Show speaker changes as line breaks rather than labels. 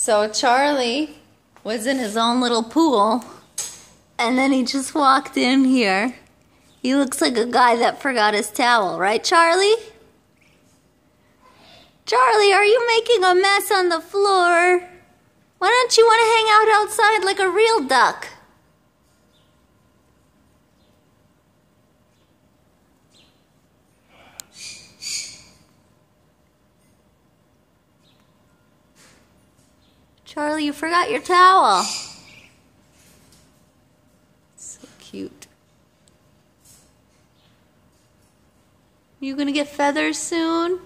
So Charlie was in his own little pool, and then he just walked in here. He looks like a guy that forgot his towel, right, Charlie? Charlie, are you making a mess on the floor? Why don't you want to hang out outside like a real duck? Charlie, you forgot your towel. So cute. You gonna get feathers soon?